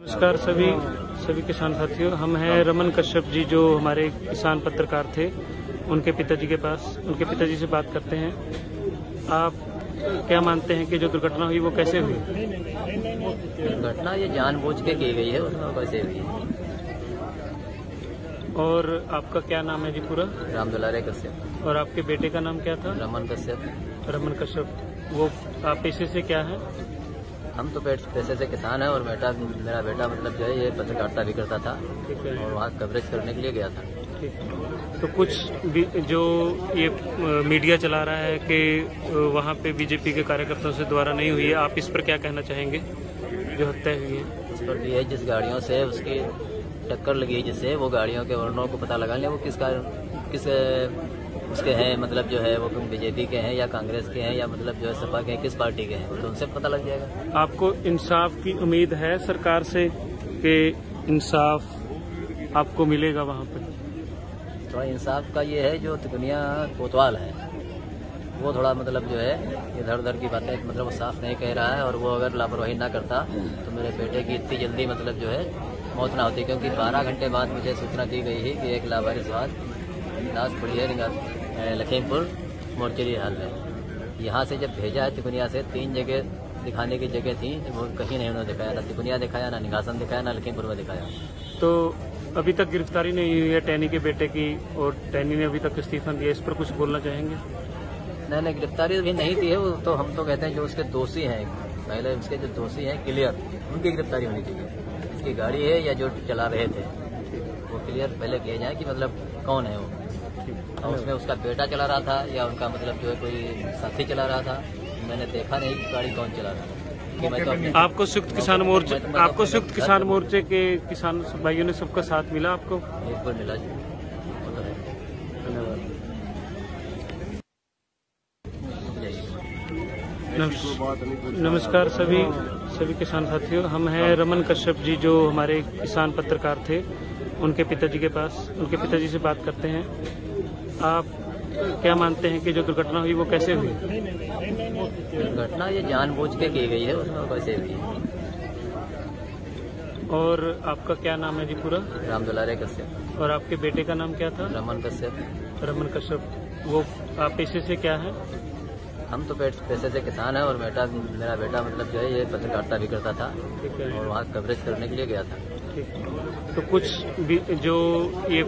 नमस्कार सभी सभी किसान साथियों। हम हैं रमन कश्यप जी जो हमारे किसान पत्रकार थे। उनके पिताजी के पास उनके पिताजी से बात करते हैं। आप क्या मानते हैं कि जो दुर्घटना हुई वो कैसे हुई? दुर्घटना ये जानबूझ के की गई है उसमें कैसे हुई? और आपका क्या नाम है जी पूरा? राम दुलारे कश्यप। और आपके बेटे का नाम क्या था? रमन कश्यप। रमन कश्यप। वो आप पेशे से क्या है? हम तो पेट- पैसे से किसान हैं और बेटा मेरा बेटा मतलब जो है ये पत्रकारिता भी करता था और वहाँ कवरेज करने के लिए गया था। तो कुछ भी जो ये मीडिया चला रहा है कि वहाँ पे बीजेपी के कार्यकर्ताओं से द्वारा नहीं हुई है आप इस पर क्या कहना चाहेंगे? जो हत्या हुई है। उस पर भी है जिस गाड़ियों से उसकी टक्कर लगी है जिससे वो गाड़ियों के वर्णों को पता लगा लिया वो किस कार किस उसके हैं मतलब जो है वो बीजेपी के हैं या कांग्रेस के हैं या मतलब जो है सपा के हैं किस पार्टी के हैं? तो उनसे पता लग जाएगा। आपको इंसाफ की उम्मीद है सरकार से कि इंसाफ आपको मिलेगा वहाँ पर थोड़ा इंसाफ का ये है जो तिकुनिया कोतवाल है वो थोड़ा मतलब जो है इधर उधर की बातें मतलब वो साफ़ नहीं कह रहा है और वो अगर लापरवाही ना करता तो मेरे बेटे की इतनी जल्दी मतलब जो है मौत ना होती क्योंकि 12 घंटे बाद मुझे सूचना दी गई है कि एक लावारिस बाद लाश पड़ी है लखीमपुर मोर्चरी हाल में। यहाँ से जब भेजा है तिकुनिया से तीन जगह दिखाने की जगह थी वो कहीं नहीं उन्होंने दिखाया ना तिकुनिया दिखाया ना निघासन दिखाया ना लखीमपुर में दिखाया। तो अभी तक गिरफ्तारी नहीं हुई है टैनी के बेटे की और टैनी ने अभी तक इस्तीफा दिया इस पर कुछ बोलना चाहेंगे? नहीं नहीं गिरफ्तारी अभी नहीं दी है वो तो हम तो कहते हैं जो उसके दोषी हैं पहले उसके जो दोषी हैं क्लियर उनकी गिरफ्तारी होनी चाहिए। इसकी गाड़ी है या जो चला रहे थे? क्लियर पहले किया जाए कि मतलब कौन है वो? और उसमें उसका बेटा चला रहा था या उनका मतलब जो है कोई साथी चला रहा था? मैंने देखा नहीं कि गाड़ी कौन चला रहा था। तो आपको संयुक्त किसान मोर्चे तो- तो आपको संयुक्त किसान मोर्चे के किसान भाइयों ने सबका साथ मिला आपको? बिल्कुल मिला जी वो तो है धन्यवाद जाइए नमस्- नमस्कार सभी सभी किसान साथियों। हम हैं रमन कश्यप जी जो हमारे किसान पत्रकार थे। उनके पिताजी के पास उनके पिताजी से बात करते हैं। आप क्या मानते हैं कि जो दुर्घटना हुई वो कैसे हुई? दुर्घटना ये जानबूझ के की गई है उसमें कैसे हुई? और आपका क्या नाम है जी पूरा? राम दुलारे कश्यप। और आपके बेटे का नाम क्या था? रमन कश्यप। रमन कश्यप वो आप पेशे से क्या है? हम तो पेट- पैसे से किसान हैं और बेटा मेरा बेटा मतलब जो है ये पत्रकारिता भी करता था और वहाँ कवरेज करने के लिए गया था। तो कुछ भी जो ये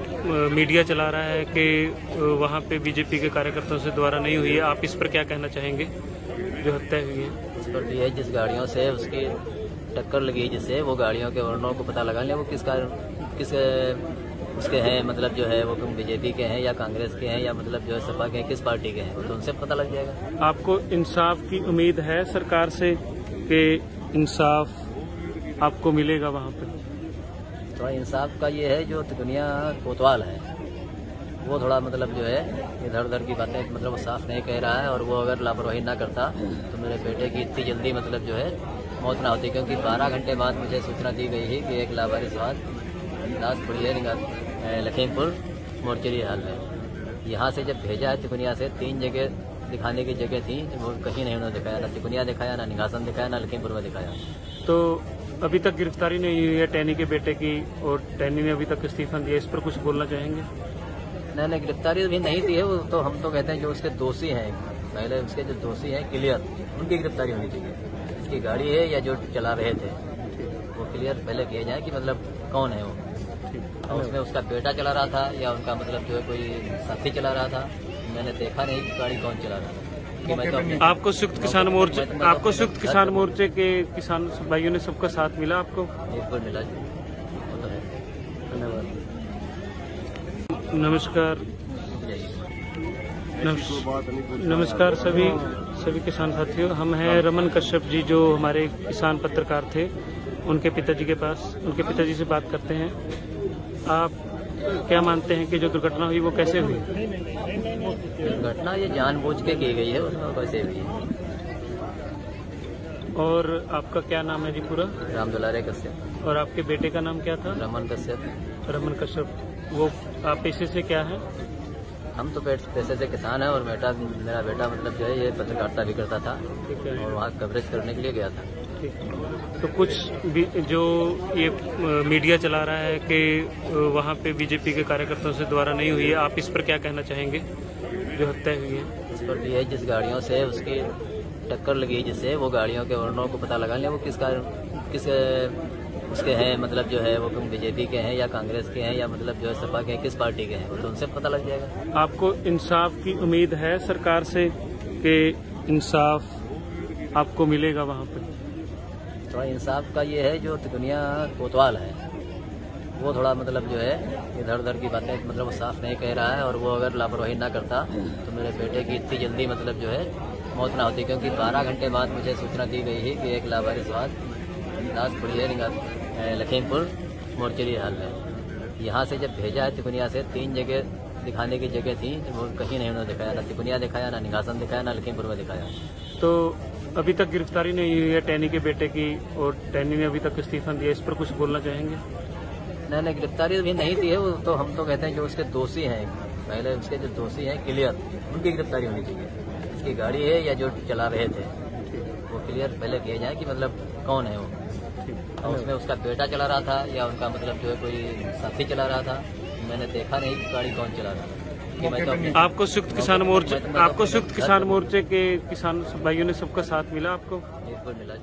मीडिया चला रहा है कि वहाँ पे बीजेपी के कार्यकर्ताओं से द्वारा नहीं हुई है आप इस पर क्या कहना चाहेंगे? जो हत्या हुई है। उस पर भी है जिस गाड़ियों से उसकी टक्कर लगी जिससे वो गाड़ियों के वर्णों को पता लगा लिया वो किस कार किस उसके हैं मतलब जो है वो तुम बीजेपी के हैं या कांग्रेस के हैं या मतलब जो है सपा के हैं किस पार्टी के हैं तो उनसे पता लग जाएगा। आपको इंसाफ की उम्मीद है सरकार से कि इंसाफ आपको मिलेगा वहाँ पर थोड़ा इंसाफ का ये है जो दुनिया कोतवाल है वो थोड़ा मतलब जो है इधर उधर की बातें मतलब वो साफ़ नहीं कह रहा है और वो अगर लापरवाही ना करता तो मेरे बेटे की इतनी जल्दी मतलब जो है मौत ना होती क्योंकि 12 घंटे बाद मुझे सूचना दी गई है कि एक लावारिस बाद लाश पड़ी है रिंगा- लखीमपुर मोर्चरी हाल में। यहाँ से जब भेजा है तिकुनिया से तीन जगह दिखाने की जगह थी वो कहीं नहीं उन्होंने दिखाया ना तिकुनिया दिखाया ना निघासन दिखाया ना लखीमपुर में दिखाया। तो अभी तक गिरफ्तारी नहीं हुई है टैनी के बेटे की और टैनी ने अभी तक इस्तीफा दिया इस पर कुछ बोलना चाहेंगे? नहीं नहीं गिरफ्तारी अभी नहीं दी है वो तो हम तो कहते हैं जो उसके दोषी हैं पहले उसके जो दोषी हैं क्लियर उनकी गिरफ्तारी होनी चाहिए। इसकी गाड़ी है या जो चला रहे थे वो क्लियर पहले किया जाए कि मतलब कौन है वो। और उसमें उसका बेटा चला रहा था या उनका मतलब जो है कोई साथी चला रहा था मैंने देखा नहीं कि गाड़ी कौन चला रहा था। तो आपको संयुक्त किसान मोर्चे आपको संयुक्त किसान मोर्चे के किसान भाइयों ने सबका साथ मिला आपको? बिल्कुल मिला जी। तो है। धन्यवाद। नमस्कार। नमस्कार सभी सभी किसान साथियों। हम हैं। रमन कश्यप जी जो हमारे किसान पत्रकार थे। उनके पिताजी के पास उनके पिताजी से बात करते हैं। आप क्या मानते हैं कि जो दुर्घटना हुई वो कैसे हुई? दुर्घटना ये जानबूझ के की गई है उसमें कैसे हुई और आपका क्या नाम है जी पूरा? राम दुलारे कश्यप। और आपके बेटे का नाम क्या था? रमन कश्यप। रमन कश्यप। वो आप पेशे से क्या है? हम तो पैसे से किसान हैं और बेटा मेरा बेटा मतलब जो है ये पत्रकारिता भी करता था और वहाँ कवरेज करने के लिए गया था। ठीक तो कुछ भी जो ये मीडिया चला रहा है कि वहाँ पे बीजेपी के कार्यकर्ताओं से द्वारा नहीं हुई है आप इस पर क्या कहना चाहेंगे? जो हत्या हुई है। इस पर भी है जिस गाड़ियों से उसकी टक्कर लगी जिससे वो गाड़ियों के वर्णों को पता लगा लें वो किस कारण किस उसके हैं मतलब जो है वो बीजेपी के हैं या कांग्रेस के हैं या मतलब जो है सपा के हैं किस पार्टी के हैं वो तो उनसे पता लग जाएगा। आपको इंसाफ की उम्मीद है सरकार से कि इंसाफ आपको मिलेगा वहाँ पे? थोड़ा इंसाफ का ये है, जो दुनिया कोतवाल है, वो थोड़ा मतलब जो है इधर उधर की बातें मतलब वो साफ़ नहीं कह रहा है और वो अगर लापरवाही ना करता तो मेरे बेटे की इतनी जल्दी मतलब जो है, मौत ना होती, क्योंकि 12 घंटे बाद मुझे सूचना दी गई है कि एक लावारिस बाद है लखीमपुर मोर्चरी हाल में। यहाँ से जब भेजा है तिकुनिया से, तीन जगह दिखाने की जगह थी तो वो कहीं नहीं उन्होंने दिखाया, ना तिकुनिया दिखाया, ना निघासन दिखाया, ना लखीमपुर में दिखाया। तो अभी तक गिरफ्तारी नहीं हुई है टैनी के बेटे की और टैनी ने अभी तक इस्तीफा दिया इस पर कुछ बोलना चाहेंगे? नहीं नहीं गिरफ्तारी अभी नहीं दी है। वो तो हम तो कहते हैं जो उसके दोषी हैं। पहले उसके जो दोषी हैं क्लियर उनकी गिरफ्तारी होनी चाहिए। उसकी गाड़ी है या जो चला रहे थे। वो क्लियर पहले किया जाए कि मतलब कौन है वो। और उसमें उसका बेटा चला रहा था या उनका मतलब जो है कोई साथी चला रहा था। मैंने देखा नहीं कि गाड़ी कौन चला रहा था। आपको संयुक्त किसान मोर्चे आपको संयुक्त किसान मोर्चे के किसान भाइयों ने सबका साथ मिला आपको? बिल्कुल मिला